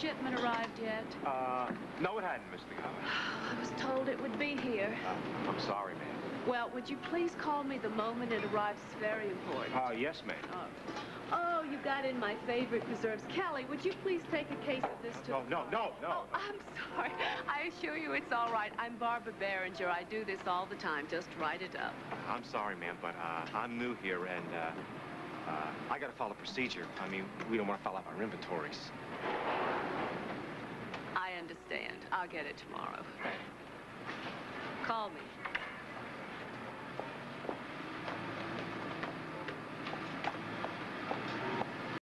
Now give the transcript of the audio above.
shipment arrived yet? Uh, no, it hadn't, Miss Tagawa. I was told it would be here. Uh, I'm sorry, ma'am. Well, would you please call me the moment it arrives? It's very important. Uh, yes, ma'am. Oh. Oh, you got in my favorite preserves. Kelly, would you please take a case of this to No, no, no, no. Oh, I'm sorry. I assure you it's all right. I'm Barbara Berrenger. I do this all the time. Just write it up. I'm sorry, ma'am, but uh, I'm new here, and uh, uh, I gotta follow procedure. I mean, we don't want to foul up our inventories. I understand. I'll get it tomorrow. Call me.